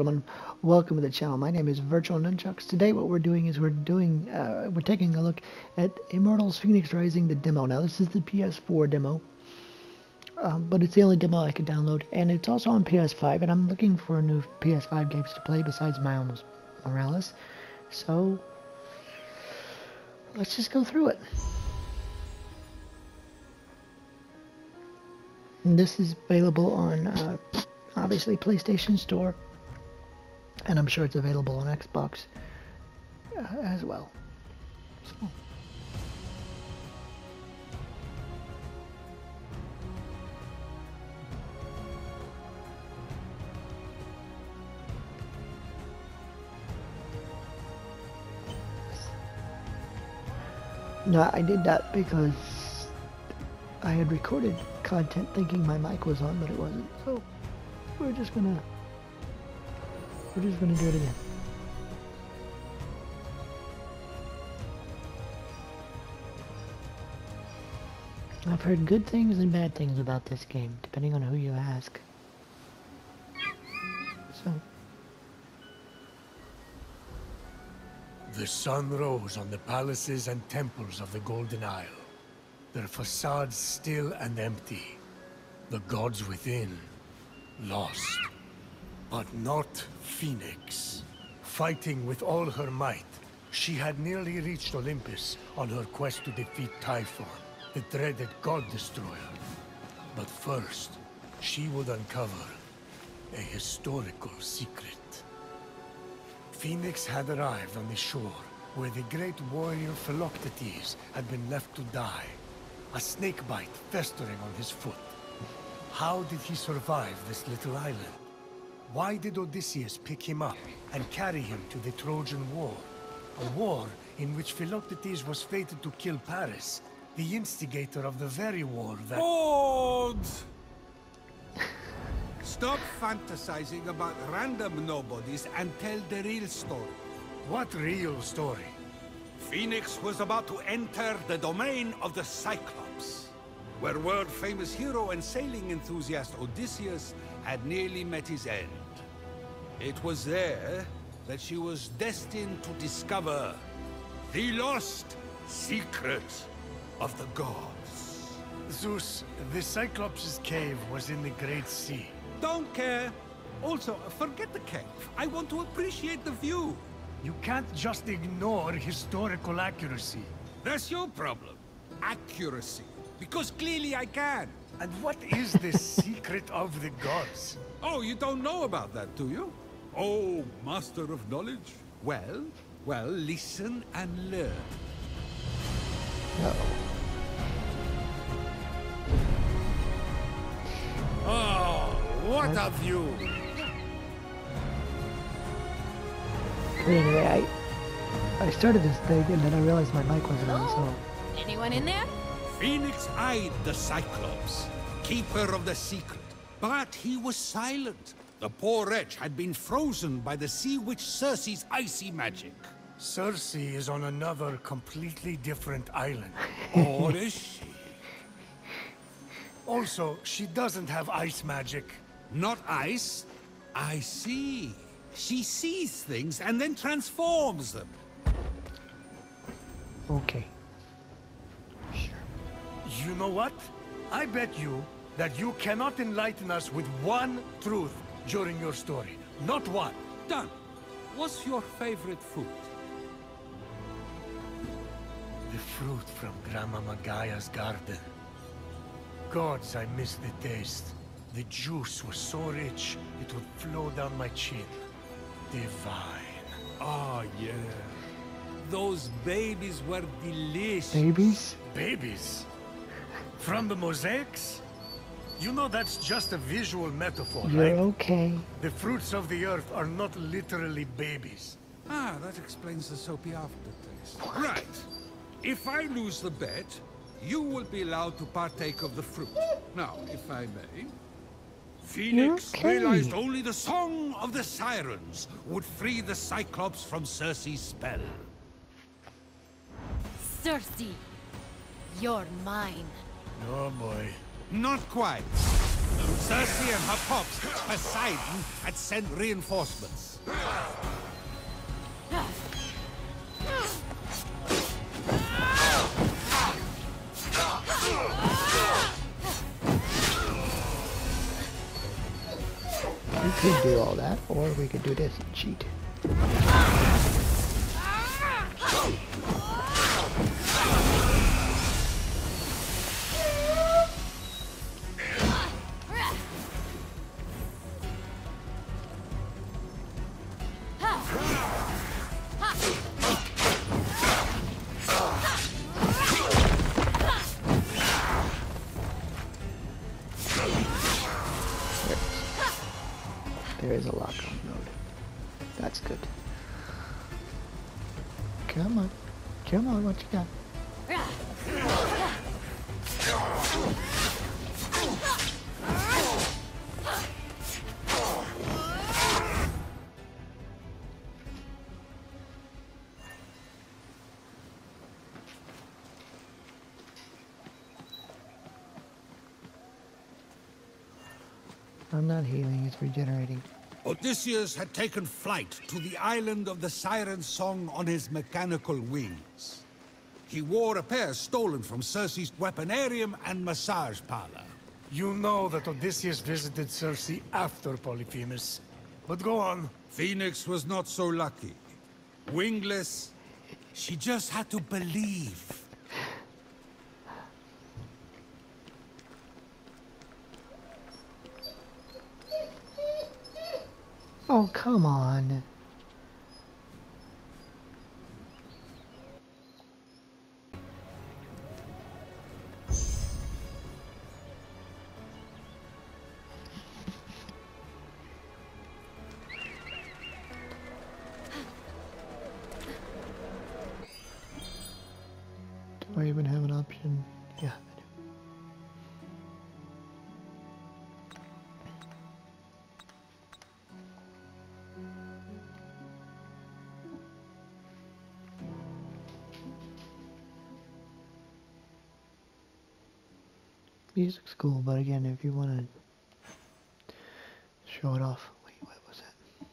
gentlemen, welcome to the channel. My name is Virtual Nunchucks. Today what we're doing is we're doing, uh, we're taking a look at Immortals Fenyx Rising, the demo. Now this is the PS4 demo, um, but it's the only demo I could download, and it's also on PS5, and I'm looking for new PS5 games to play besides Miles Morales. So, let's just go through it. And this is available on uh, obviously PlayStation Store, and I'm sure it's available on Xbox uh, as well. So. No, I did that because I had recorded content thinking my mic was on, but it wasn't. So we're just gonna we're just gonna do it again. I've heard good things and bad things about this game, depending on who you ask. So. The sun rose on the palaces and temples of the Golden Isle, their facades still and empty, the gods within lost. But not Fenyx. Fighting with all her might, she had nearly reached Olympus on her quest to defeat Typhon, the dreaded God Destroyer. But first, she would uncover a historical secret. Fenyx had arrived on the shore, where the great warrior Philoctetes had been left to die, a snakebite festering on his foot. How did he survive this little island? Why did Odysseus pick him up and carry him to the Trojan War? A war in which Philoctetes was fated to kill Paris, the instigator of the very war that... Hold! Stop fantasizing about random nobodies and tell the real story. What real story? Fenyx was about to enter the domain of the Cyclops, where world-famous hero and sailing enthusiast Odysseus had nearly met his end. It was there that she was destined to discover the lost secret of the gods. Zeus, the Cyclops' cave was in the Great Sea. Don't care. Also, forget the cave. I want to appreciate the view. You can't just ignore historical accuracy. That's your problem. Accuracy. Because clearly I can. And what is the secret of the gods? Oh, you don't know about that, do you? Oh, master of knowledge. Well, well, listen and learn. Uh -oh. Oh, what a view! Anyway, I I started this thing and then I realized my mic wasn't on, so. Anyone in there? Fenyx eyed the Cyclops, keeper of the secret, but he was silent. The poor wretch had been frozen by the sea witch Circe's icy magic. Circe is on another completely different island. or is she? Also, she doesn't have ice magic. Not ice? I see. She sees things and then transforms them. Okay. Sure. You know what? I bet you that you cannot enlighten us with one truth during your story. Not one. Done. What's your favorite fruit? The fruit from Grandma Magaya's garden. Gods, I miss the taste. The juice was so rich, it would flow down my chin. Divine. Ah, oh, yeah. Those babies were delicious. Babies? Babies? From the mosaics? You know that's just a visual metaphor, You're right? okay. The fruits of the earth are not literally babies. Ah, that explains the soapy aftertaste. Right. If I lose the bet, you will be allowed to partake of the fruit. Now, if I may... Fenyx okay. realized only the Song of the Sirens would free the Cyclops from Circe's spell. Circe, you're mine. Oh boy. Not quite. Circe and her pops, Poseidon, had sent reinforcements. We could do all that, or we could do this and cheat. What you got? I'm not healing, it's regenerating. Odysseus had taken flight to the island of the Siren's Song on his mechanical wings. He wore a pair stolen from Circe's weaponarium and massage parlor. You know that Odysseus visited Circe after Polyphemus. But go on. Phoenix was not so lucky. Wingless, she just had to believe. Oh, come on. Cool, but again, if you want to show it off, wait, what was that?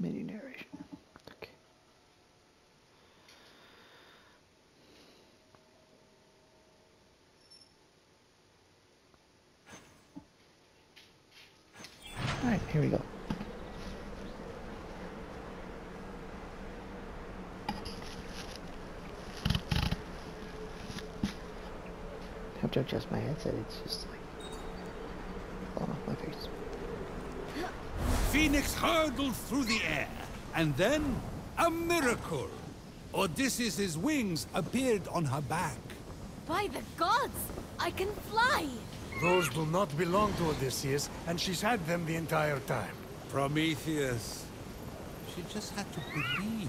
Mini narration. Okay. All right, here we go. have to adjust my headset. It's just like falling off my face. Fenyx hurtled through the air, and then a miracle. Odysseus' wings appeared on her back. By the gods! I can fly! Those do not belong to Odysseus, and she's had them the entire time. Prometheus. She just had to believe.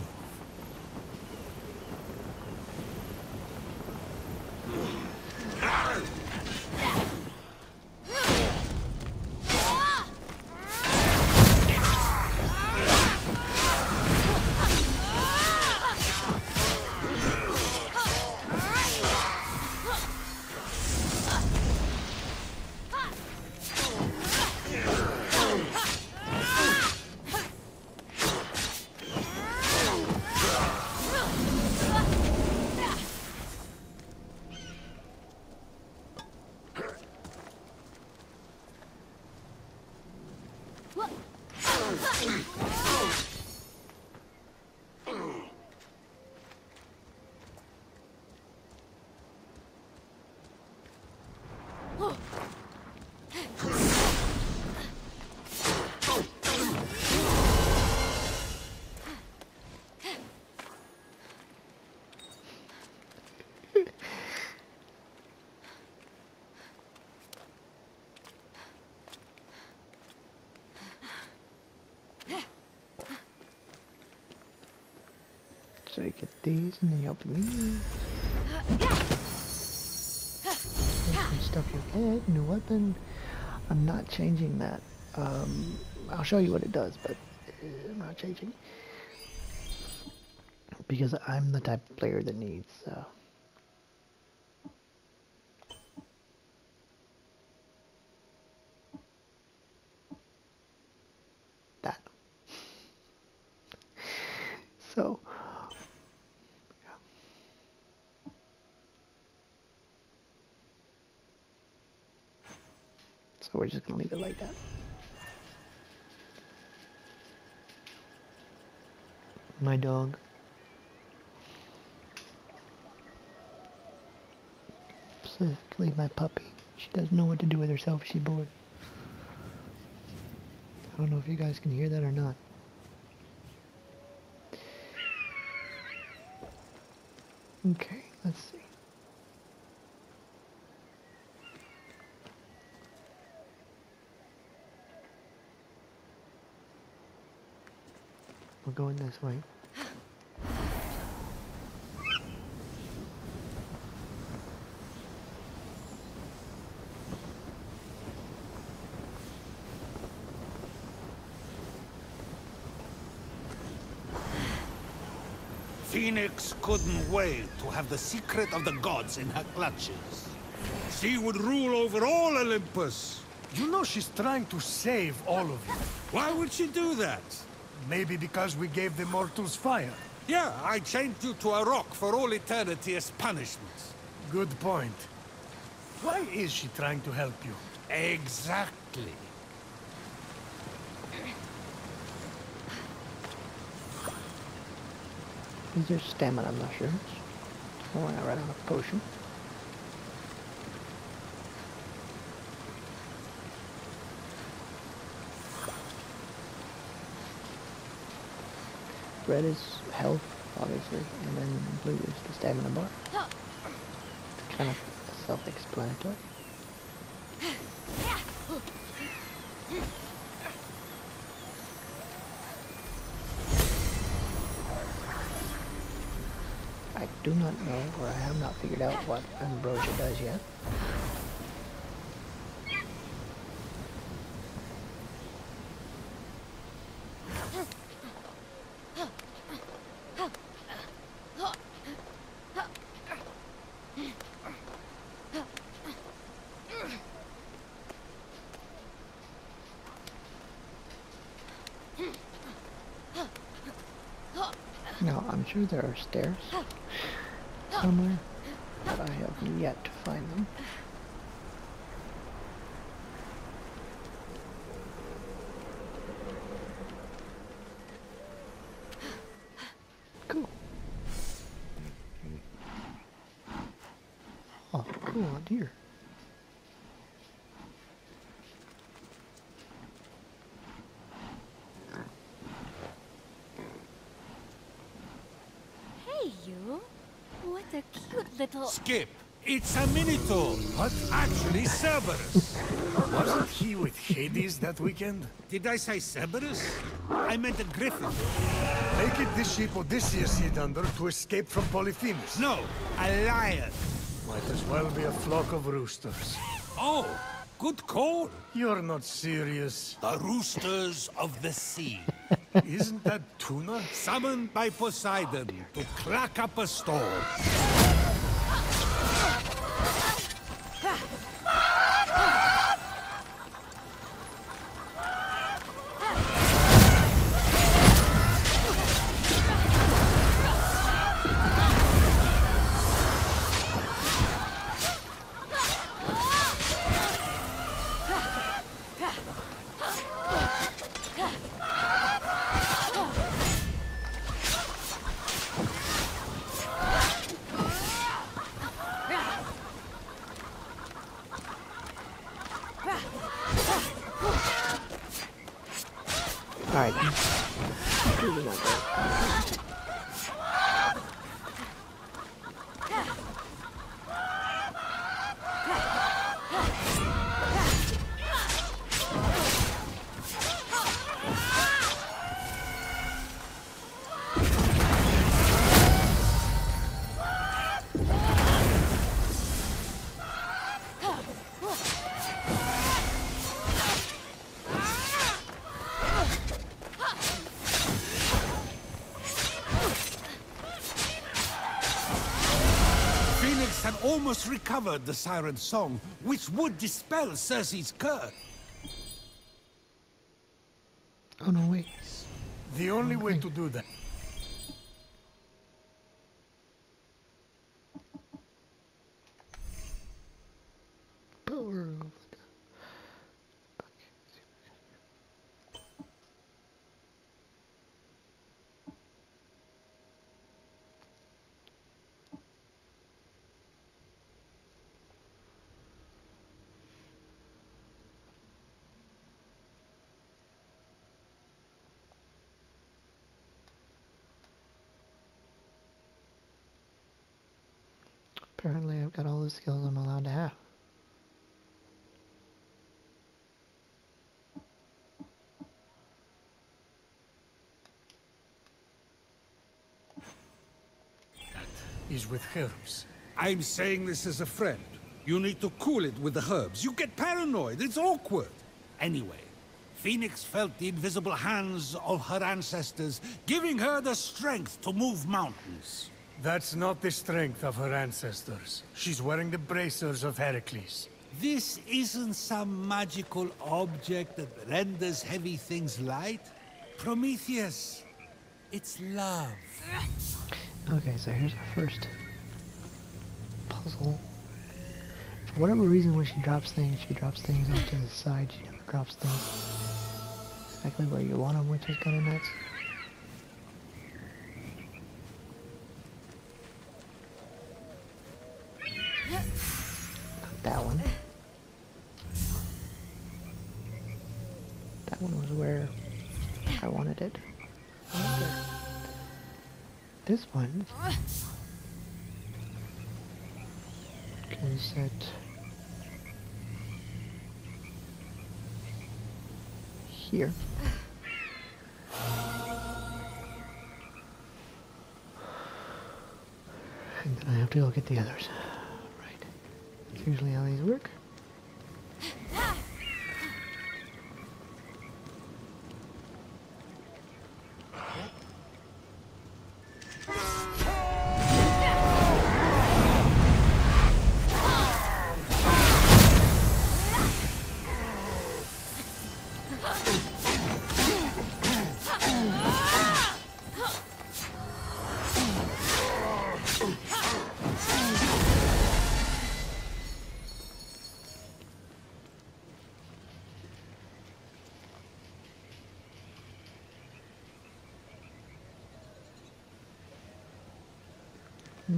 So you get these and you open these. Stuff your head, new weapon. I'm not changing that. Um, I'll show you what it does, but uh, I'm not changing. because I'm the type of player that needs uh, that. So, so we're just gonna leave it like that. My dog. leave my puppy. She doesn't know what to do with herself. She's bored. I don't know if you guys can hear that or not. Okay, let's see. We're going this way. Fenyx couldn't wait to have the secret of the gods in her clutches. She would rule over all Olympus. You know she's trying to save all of you. Why would she do that? Maybe because we gave the mortals fire. Yeah, I chained you to a rock for all eternity as punishment. Good point. Why is she trying to help you? Exactly. Is there stamina mushrooms? Oh, I ran out of potion. Red is health, obviously, and then blue is the stamina bar. It's kind of self-explanatory. I do not know, or I have not figured out what ambrosia does yet. No, I'm sure there are stairs somewhere, I have yet to find them. Cool. Oh, cool, a deer. Hey, you. What a cute little. Skip. It's a Minotaur. What? Actually, Cerberus. Wasn't he with Hades that weekend? Did I say Cerberus? I meant a griffin. Make it the ship Odysseus hid under to escape from Polyphemus. No, a lion. Might as well be a flock of roosters. Oh, good call. You're not serious. The roosters of the sea. Isn't that tuna? Summoned by Poseidon to clack up a storm. Fenyx had almost recovered the siren song, which would dispel Circe's curse. Oh no, wait. The only way to do that Power of the- Apparently I've got all the skills I'm allowed to have. That is with herbs. I'm saying this as a friend. You need to cool it with the herbs. You get paranoid. It's awkward. Anyway, Fenyx felt the invisible hands of her ancestors, giving her the strength to move mountains. That's not the strength of her ancestors. She's wearing the bracers of Heracles. This isn't some magical object that renders heavy things light. Prometheus, it's love. Okay, so here's our first puzzle. For whatever reason, when she drops things, she drops things off to the side. She never drops things exactly where you want them, which is kind of nuts. That one. That one was where I wanted it. This one can set here. And then I have to go get the others. Usually how these work.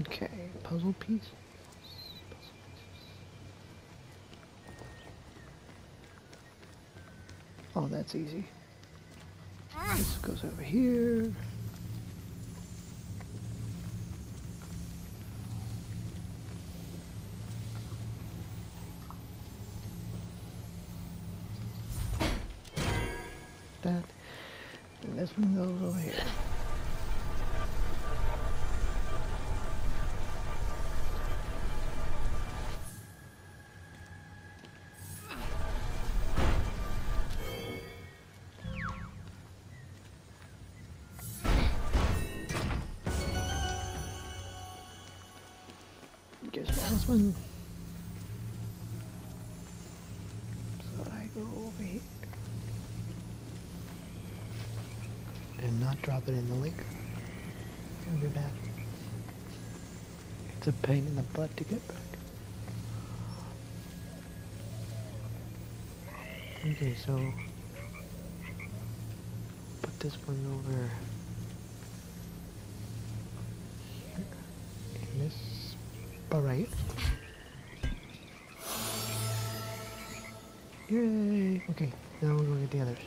Okay, puzzle piece. Oh, that's easy. This goes over here. That. And this one goes over here. Guess what this one? So I go over here and not drop it in the lake. Gonna do that. It's a pain in the butt to get back. Okay, so put this one over here in this spot right. Yay! Okay, now we're gonna get the others.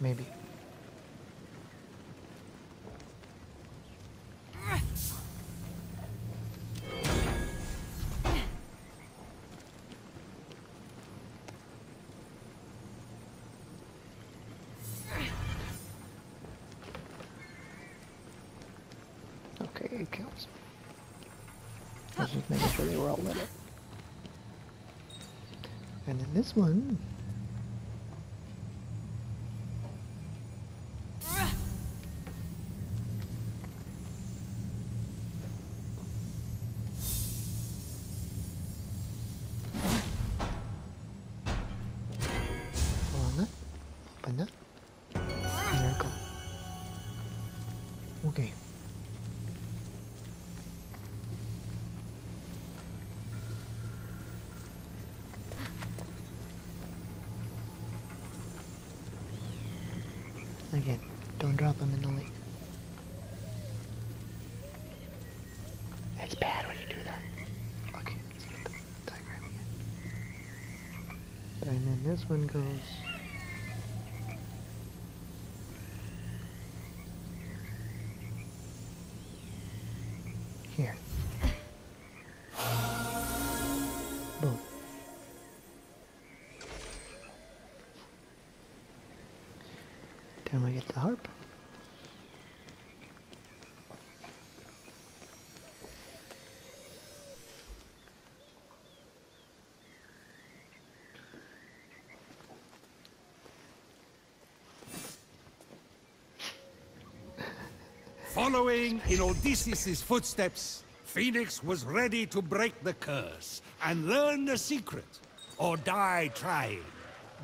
Maybe. This one Again, don't drop them in the lake. It's bad when you do that. Okay, let's get the diagram again. And then this one goes. Following in Odysseus' footsteps, Fenyx was ready to break the curse and learn the secret, or die trying.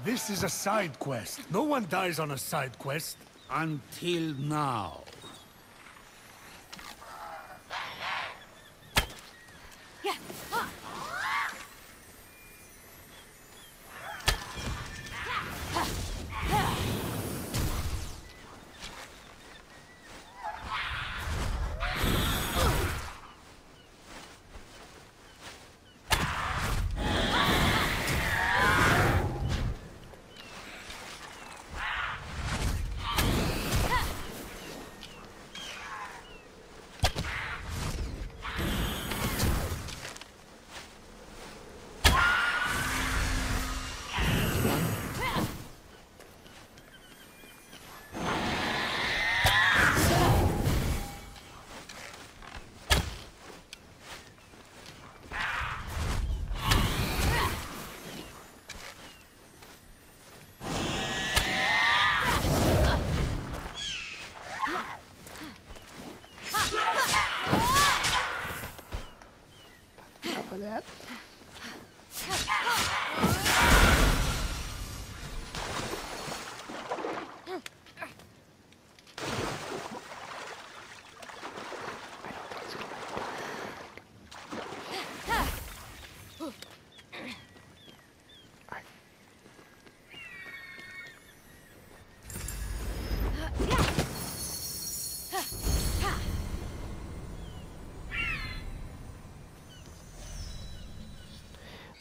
This is a side quest. No one dies on a side quest. Until now.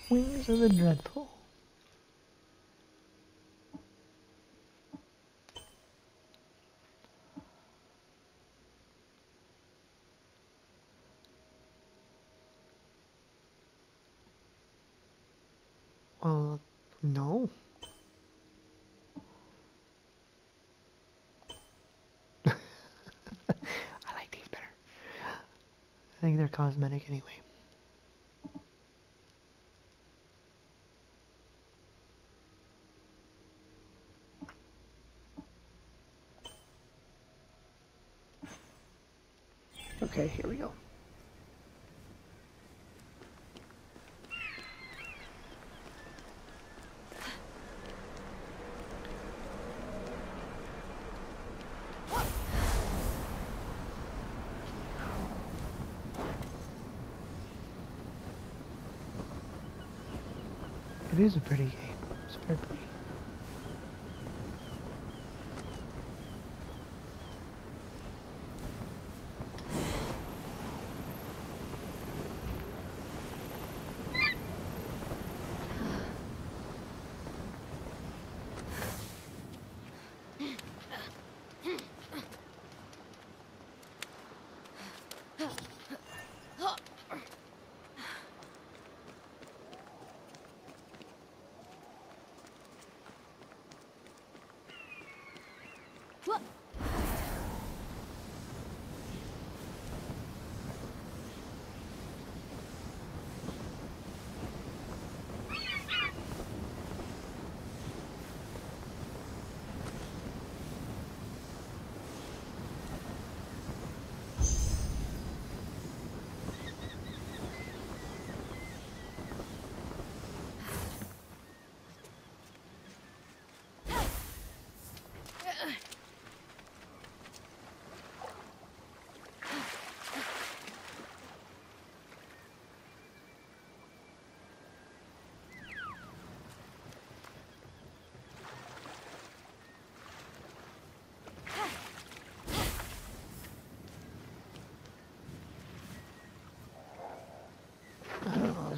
Wings of the Dreadful. Uh, no. I like these better. I think they're cosmetic anyway. Okay, here we go. It is a pretty game.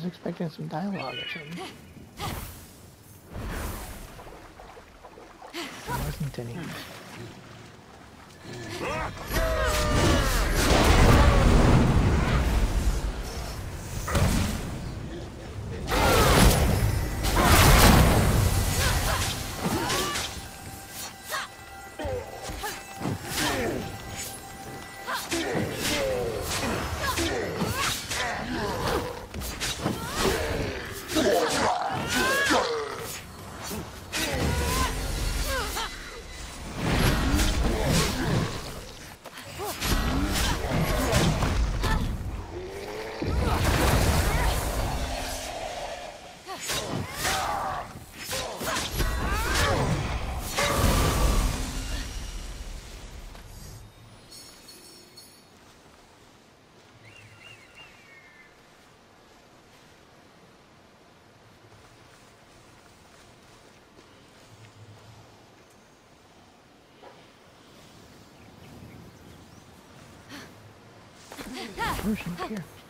Was expecting some dialogue or something. There wasn't any. Person here.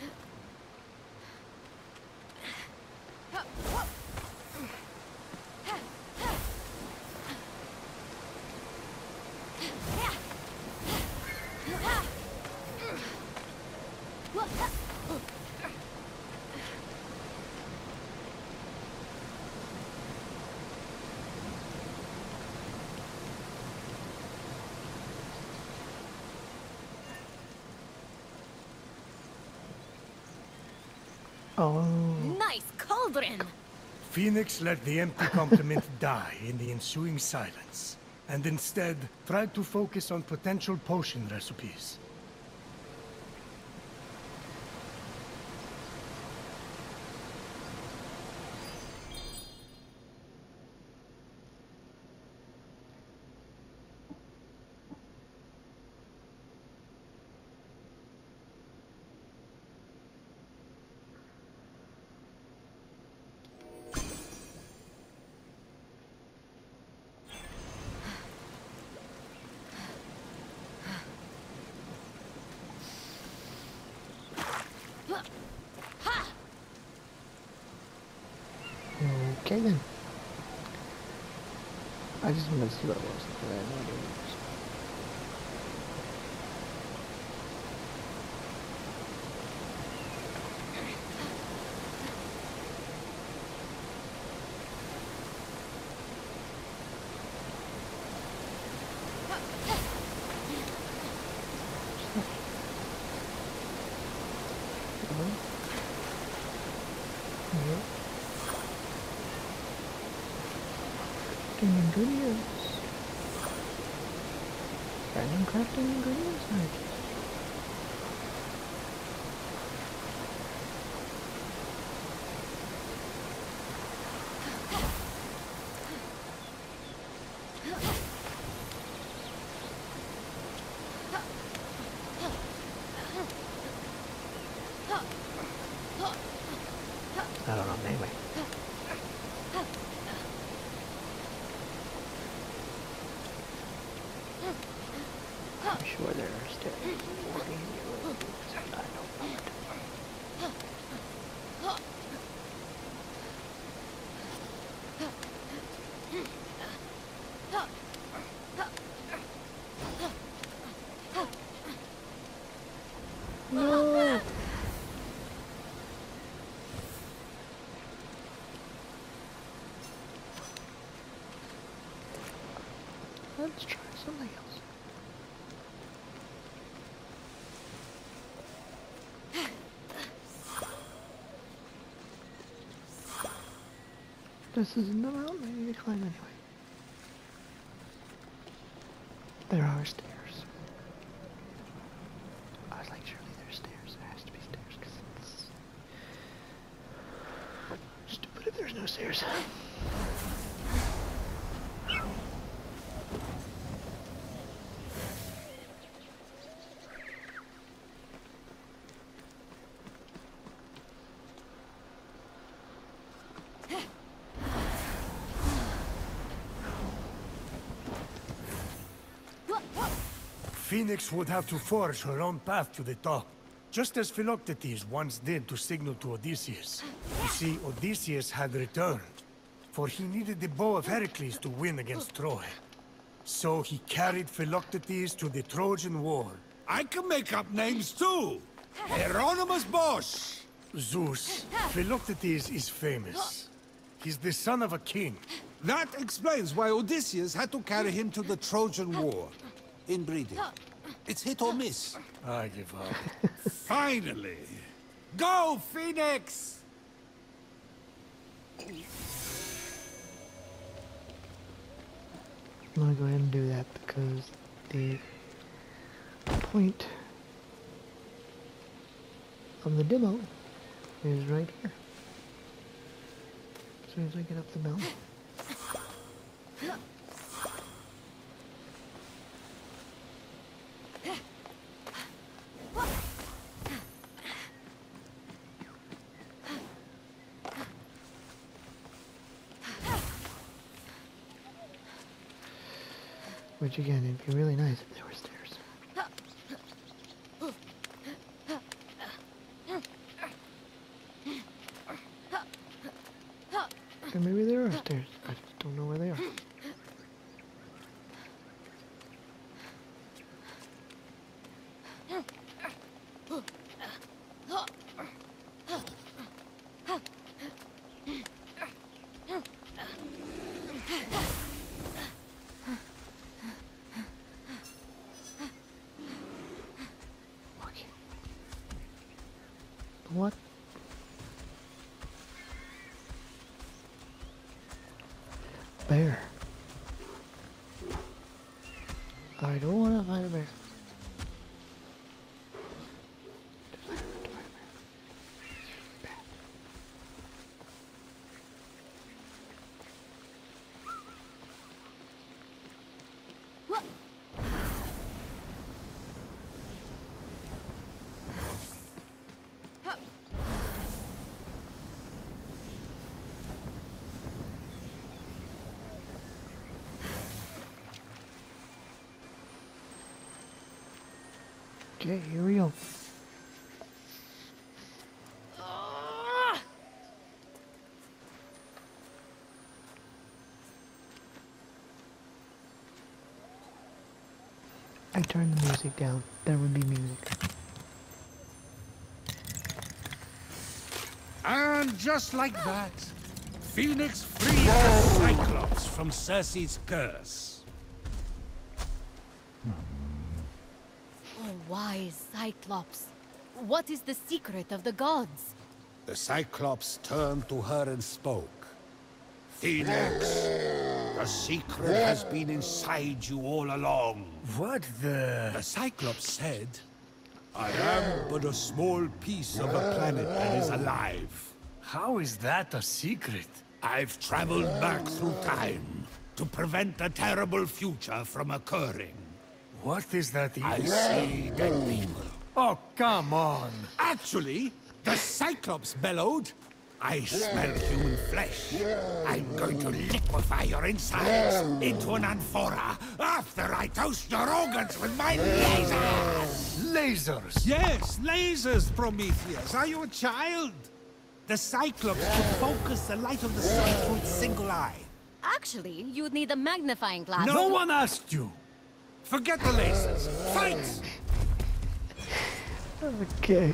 Oh, Nice cauldron! Fenyx let the empty compliment die in the ensuing silence, and instead tried to focus on potential potion recipes. okay then. I just wanted to see what it was. but I had no idea what it was. Uh-huh. Yep. Crafting ingredients. Random crafting ingredients. Nice. I don't know, anyway. I'm sure there are still working and I don't know. No! Let's try something else. This is another mountain I need to climb anyway. There are stairs. I was like, surely there's stairs. There has to be stairs because it's stupid if there's no stairs. Fenyx would have to forge her own path to the top. Just as Philoctetes once did to signal to Odysseus. You see, Odysseus had returned, for he needed the bow of Heracles to win against Troy. So he carried Philoctetes to the Trojan War. I can make up names too! Hieronymus Bosch! Zeus, Philoctetes is famous. He's the son of a king. That explains why Odysseus had to carry him to the Trojan War. Inbreeding. It's hit or miss. I give up. Finally! Go, Fenyx! I'm gonna go ahead and do that because the point of the demo is right here. As soon as I get up the mountain. Which again, it'd be really nice if there were stairs. And maybe there are stairs. I just don't know where they are. Okay. What? Bear. I don't want to find a bear. Okay, here we go. I turned the music down. There would be music. And just like that, Fenyx freed the Cyclops from Circe's curse. Oh, wise Cyclops. What is the secret of the gods? The Cyclops turned to her and spoke. Fenyx, the secret has been inside you all along. What the... The Cyclops said, I am but a small piece of a planet that is alive. How is that a secret? I've traveled back through time to prevent a terrible future from occurring. What is that I even? see dead people. Oh, come on. Actually, the Cyclops bellowed. I smell human flesh. I'm going to liquefy your insides into an amphora after I toast your organs with my lasers! Lasers. Yes, lasers, Prometheus. Are you a child? The Cyclops could focus the light of the sun through its single eye. Actually, you'd need a magnifying glass. No one asked you. Forget the lasers. Fight! Okay.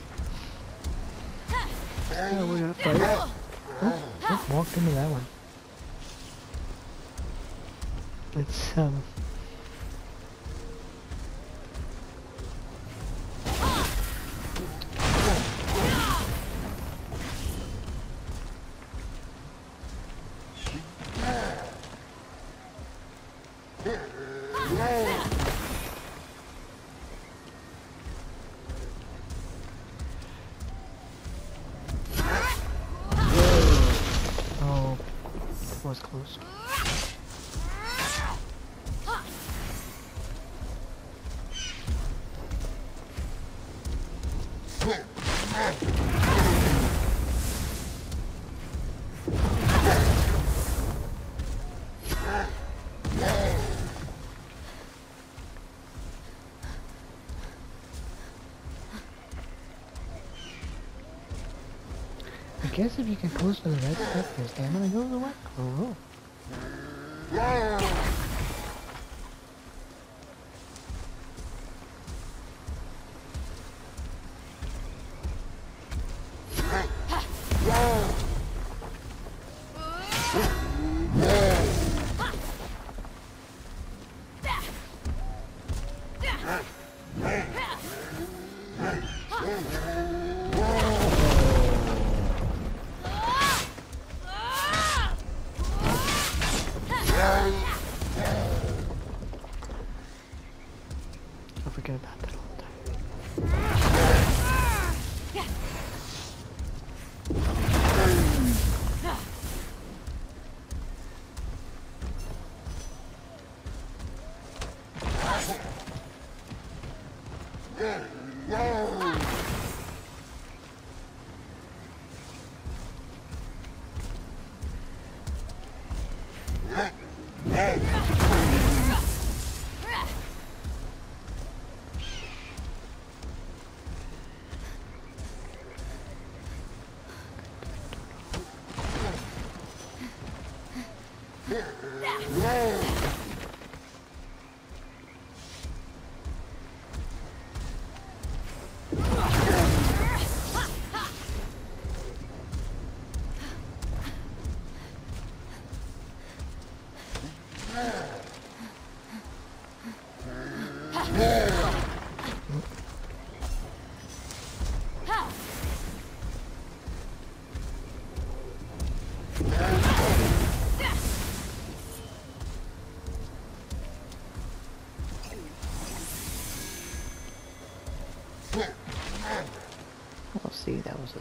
Yeah, we got fight. Oh, oh, walked into that one. Let's um. Guess if you can close to the red stuff, your stamina goes away. Oh. oh. Well,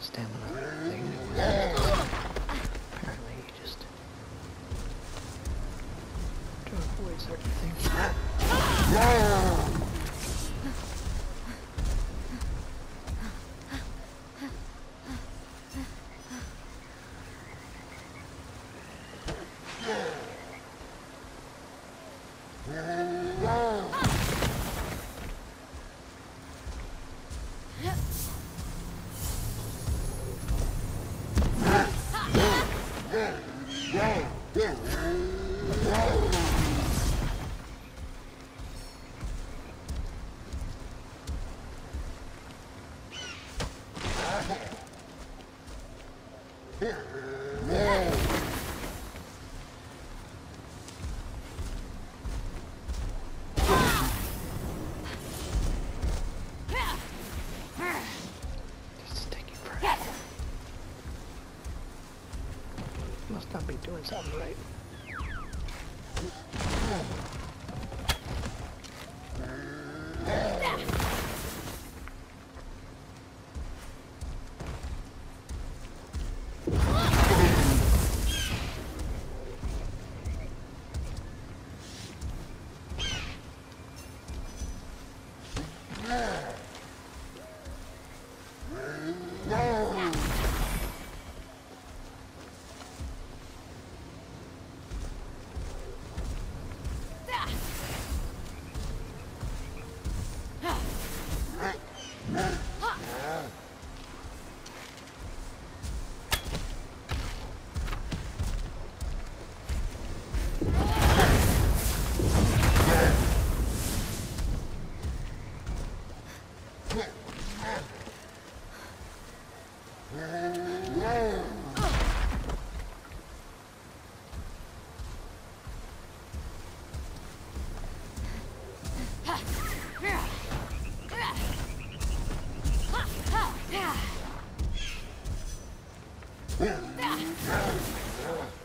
stamina be doing something right. Yeah.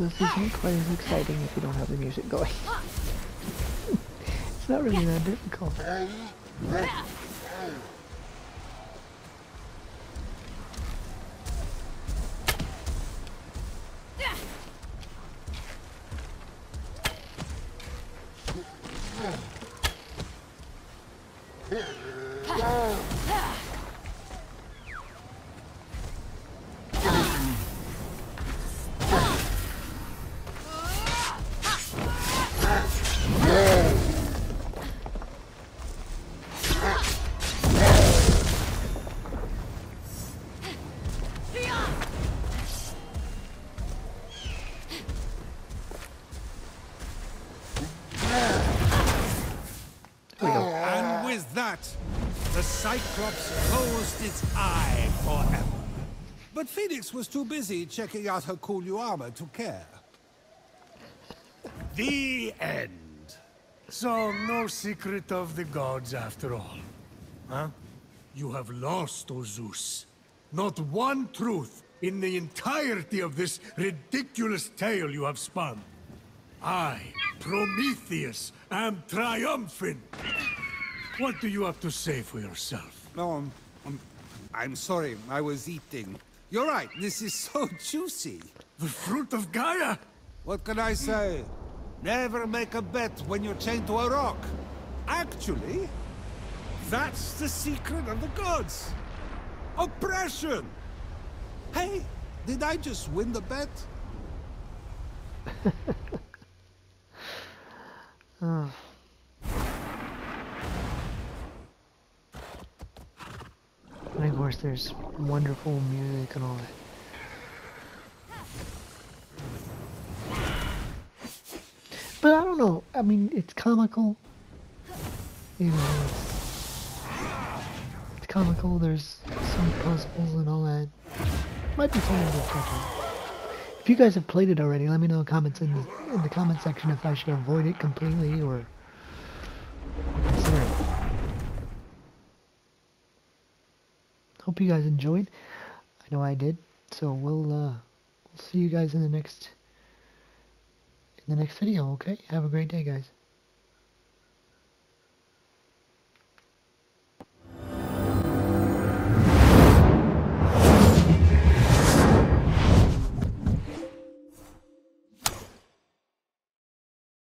This isn't quite as exciting if you don't have the music going. it's not really that difficult. Closed its eye forever. But Fenyx was too busy checking out her cool new armor to care. The end. So, no secret of the gods after all. Huh? You have lost, O Zeus. Not one truth in the entirety of this ridiculous tale you have spun. I, Prometheus, am triumphant. What do you have to say for yourself? No, um, um, I'm sorry, I was eating. You're right, this is so juicy. The fruit of Gaia? What can I say? Never make a bet when you're chained to a rock. Actually, that's the secret of the gods. Oppression! Hey, did I just win the bet? Oh. And of course, there's wonderful music and all that. But I don't know. I mean, it's comical. You know, it's, it's comical. There's some puzzles and all that. Might be fun to check. If you guys have played it already, let me know in the comments in the, in the comment section if I should avoid it completely or consider it. Hope you guys enjoyed. I know I did. So we'll uh, we'll see you guys in the next in the next video. Okay. Have a great day, guys.